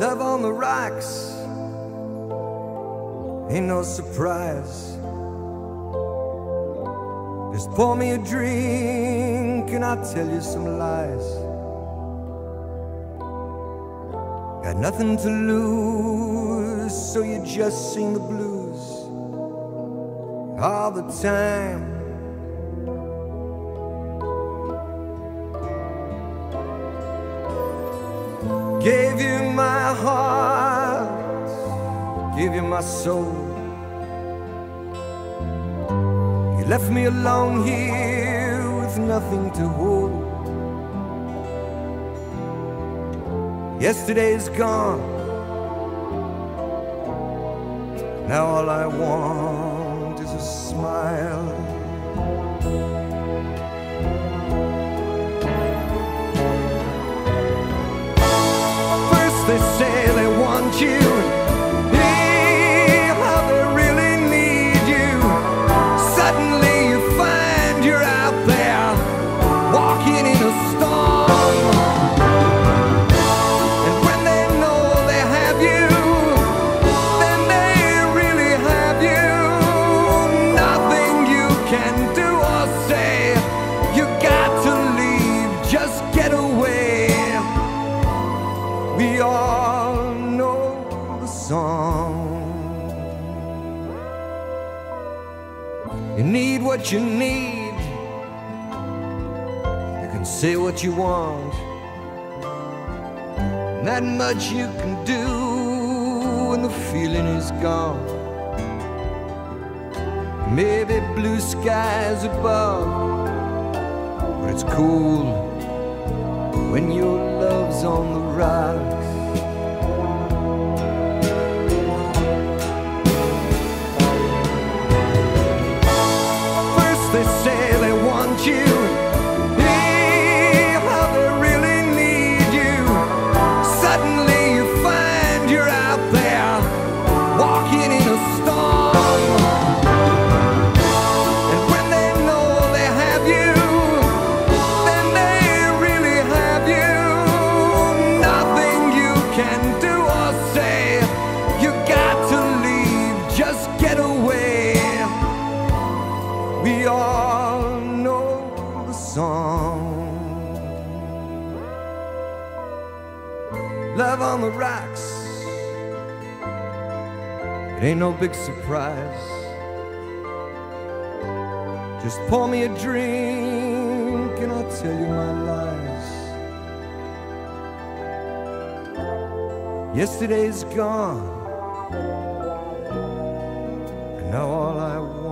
Love on the rocks ain't no surprise. Just pour me a drink and I'll tell you some lies. Got nothing to lose, so you just sing the blues all the time. Gave you my heart, gave you my soul. You left me alone here with nothing to hold. Yesterday's gone. Now all I want is a smile. Can do or say. You got to leave, just get away. We all know the song. You need what you need. You can say what you want. Not much you can do when the feeling is gone. Maybe blue skies above, but it's cool when your love's on the rocks. We all know the song. Love on the rocks. It ain't no big surprise. Just pour me a drink and I'll tell you my lies. Yesterday's gone. And now all I want